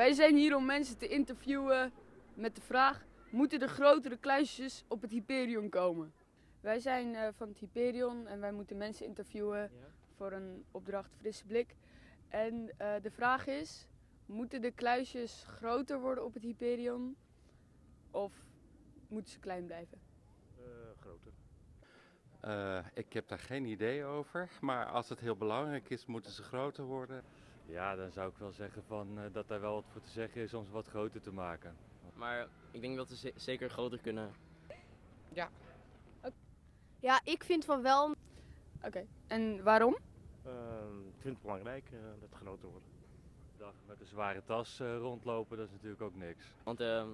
Wij zijn hier om mensen te interviewen met de vraag: moeten er grotere kluisjes op het Hyperion komen? Wij zijn eh, van het Hyperion en wij moeten mensen interviewen voor een opdracht Frisse Blik. En eh, de vraag is: moeten de kluisjes groter worden op het Hyperion of moeten ze klein blijven? groter. Eh, ik heb daar geen idee over, maar als het heel belangrijk is, moeten ze groter worden. Ja, dan zou ik wel zeggen van, eh, dat daar wel wat voor te zeggen is om ze wat groter te maken. Maar ik denk dat ze ze- zeker groter kunnen. Ja, ik vind van wel. Oké, en waarom? Ehm, ik vind het belangrijk eh, dat het groter wordt. Dag met een zware tas eh, rondlopen, dat is natuurlijk ook niks. Want ehm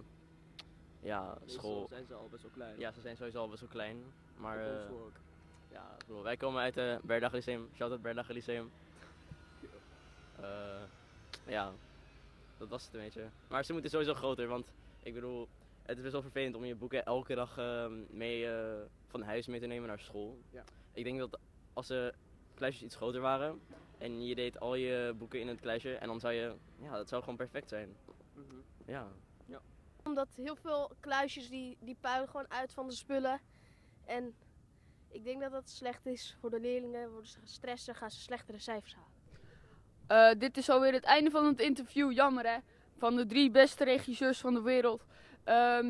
ja, school. zijn ze al best wel klein. Ja, ze zijn sowieso al best wel klein. Maar eh, ja, ik bedoel, wij komen uit het Berdag Lyceum. Shout out Berdag Lyceum. Eh, ja, dat was het een beetje. Maar ze moeten sowieso groter, want ik bedoel, het is best wel vervelend om je boeken elke dag ehm, mee eh, van huis mee te nemen naar school. Ja. Ik denk dat als de kluisjes iets groter waren en je deed al je boeken in het kluisje en dan zou je, ja, dat zou gewoon perfect zijn. Mhm. Ja. Omdat heel veel kluisjes die, die puilen gewoon uit van de spullen. En ik denk dat dat slecht is voor de leerlingen. Worden ze gestrest en gaan ze slechtere cijfers halen. Eh, dit is alweer het einde van het interview, jammer hè. Van de drie beste regisseurs van de wereld. Ehm,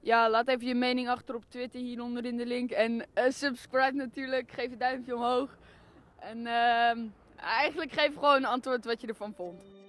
ja, laat even je mening achter op Twitter, hieronder in de link. En eh, subscribe natuurlijk, geef een duimpje omhoog. En ehm, eigenlijk geef gewoon een antwoord wat je ervan vond.